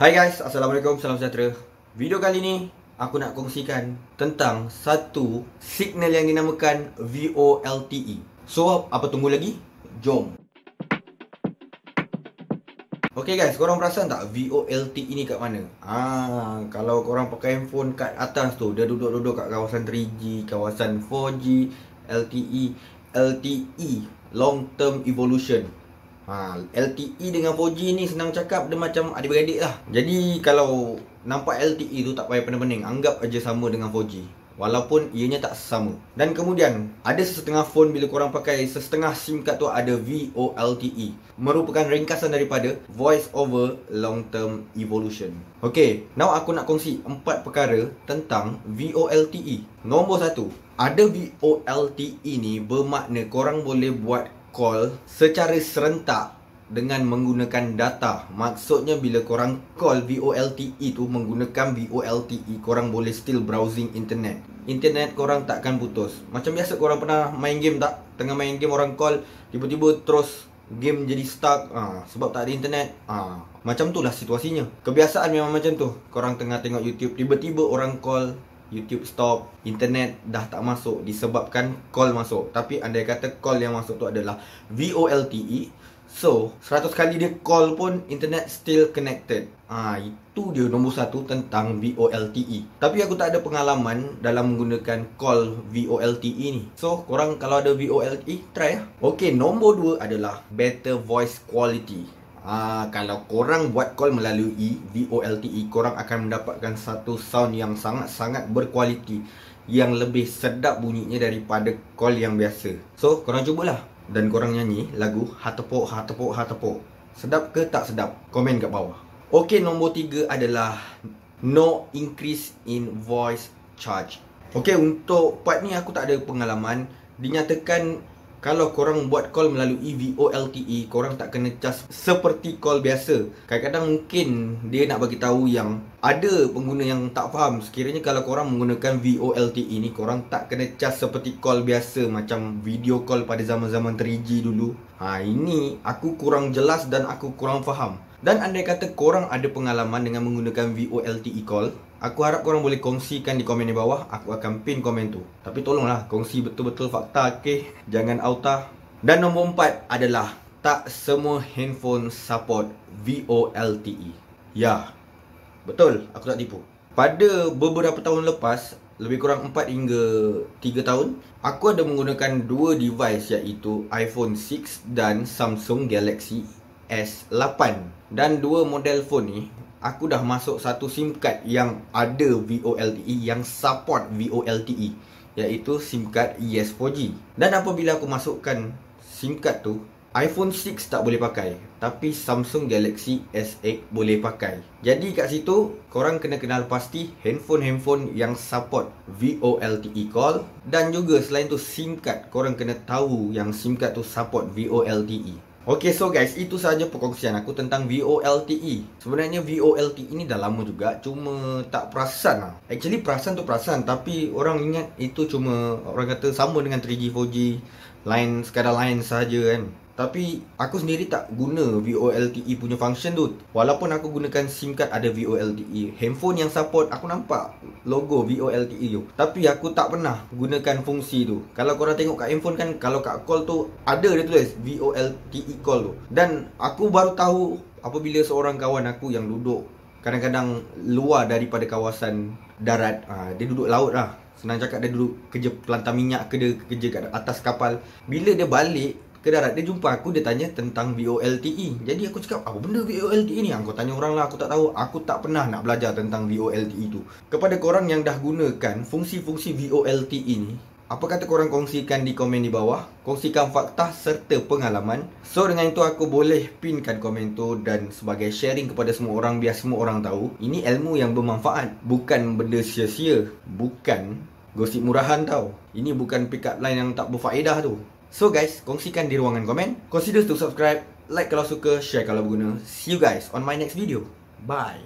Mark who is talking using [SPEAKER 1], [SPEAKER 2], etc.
[SPEAKER 1] Hai guys, Assalamualaikum, salam sejahtera Video kali ni, aku nak kongsikan tentang satu signal yang dinamakan VOLTE So, apa tunggu lagi? Jom Okay guys, korang perasan tak VOLTE ni kat mana? Ah, kalau korang pakai handphone kat atas tu Dia duduk-duduk kat kawasan 3G, kawasan 4G, LTE LTE, Long Term Evolution Ha, LTE dengan 4G ni senang cakap dia macam adik-beradik lah. Jadi kalau nampak LTE tu tak payah pening-pening. Anggap aja sama dengan 4G. Walaupun ianya tak sama. Dan kemudian ada sesetengah phone bila korang pakai sesetengah SIM card tu ada VOLTE. Merupakan ringkasan daripada Voice over Long Term Evolution. Okay, now aku nak kongsi empat perkara tentang VOLTE. Nombor satu, ada VOLTE ni bermakna korang boleh buat call secara serentak dengan menggunakan data. Maksudnya bila korang call VOLTE tu menggunakan VOLTE, korang boleh still browsing internet. Internet korang takkan putus. Macam biasa korang pernah main game tak? Tengah main game orang call, tiba-tiba terus game jadi stuck ha, sebab tak ada internet. Ha, macam tu lah situasinya. Kebiasaan memang macam tu. Korang tengah tengok YouTube, tiba-tiba orang call YouTube stop, internet dah tak masuk disebabkan call masuk. Tapi andai kata call yang masuk tu adalah VOLTE, so 100 kali dia call pun internet still connected. Ah ha, itu dia nombor satu tentang VOLTE. Tapi aku tak ada pengalaman dalam menggunakan call VOLTE ni. So korang kalau ada VOLTE try lah. Okay, nombor dua adalah better voice quality. Uh, kalau korang buat call melalui VOLTE Korang akan mendapatkan satu sound yang sangat-sangat berkualiti Yang lebih sedap bunyinya daripada call yang biasa. So korang cubalah Dan korang nyanyi lagu Hatepok, Hatepok, Hatepok. Sedap ke tak sedap? Komen kat bawah. Ok nombor tiga adalah No increase in voice charge. Ok untuk part ni aku tak ada pengalaman. Dinyatakan kalau korang buat call melalui VOLTE, korang tak kena cas seperti call biasa. Kadang-kadang mungkin dia nak bagi tahu yang ada pengguna yang tak faham sekiranya kalau korang menggunakan VOLTE ni korang tak kena cas seperti call biasa macam video call pada zaman-zaman 3G dulu. Ha ini aku kurang jelas dan aku kurang faham. Dan andai kata korang ada pengalaman dengan menggunakan VOLTE call, Aku harap korang boleh kongsikan di komen di bawah Aku akan pin komen tu. Tapi tolonglah kongsi betul-betul fakta okay? Jangan auta Dan nombor empat adalah Tak semua handphone support VOLTE Ya Betul. Aku tak tipu. Pada beberapa tahun lepas Lebih kurang 4 hingga 3 tahun Aku ada menggunakan dua device iaitu iPhone 6 dan Samsung Galaxy S8 Dan dua model phone ni aku dah masuk satu SIM card yang ada VOLTE yang support VOLTE iaitu SIM card ES4G. Dan apabila aku masukkan SIM card tu, iPhone 6 tak boleh pakai, tapi Samsung Galaxy S8 boleh pakai. Jadi kat situ korang kena kenal pasti handphone-handphone yang support VOLTE call dan juga selain tu SIM card korang kena tahu yang SIM card tu support VOLTE. Okay so guys, itu sahaja perkongsian aku tentang VOLTE Sebenarnya VOLTE ni dah lama juga Cuma tak perasan lah. Actually perasan tu perasan Tapi orang ingat itu cuma Orang kata sama dengan 3G, 4G Line, sekadar line sahaja kan tapi aku sendiri tak guna VOLTE punya function tu. Walaupun aku gunakan SIM card ada VOLTE Handphone yang support aku nampak logo VOLTE tu. Tapi aku tak pernah gunakan fungsi tu. Kalau korang tengok kat handphone kan Kalau kat call tu ada dia tulis VOLTE call tu. Dan aku baru tahu apabila seorang kawan aku yang duduk Kadang-kadang luar daripada kawasan darat ha, Dia duduk laut lah. Senang cakap dia duduk kerja pelantar minyak ke dia kerja kat atas kapal. Bila dia balik ke darat dia jumpa aku dia tanya tentang VOLTE jadi aku cakap apa benda VOLTE ni? Aku tanya orang lah aku tak tahu. Aku tak pernah nak belajar tentang VOLTE tu. Kepada korang yang dah gunakan fungsi-fungsi VOLTE ni apa kata korang kongsikan di komen di bawah? Kongsikan fakta serta pengalaman. So dengan itu aku boleh pinkan komen tu dan sebagai sharing kepada semua orang biar semua orang tahu ini ilmu yang bermanfaat. Bukan benda sia-sia. Bukan gosip murahan tau. Ini bukan pick up line yang tak berfaedah tu So guys, kongsikan di ruangan komen. Consider to subscribe, like kalau suka, share kalau berguna. See you guys on my next video. Bye.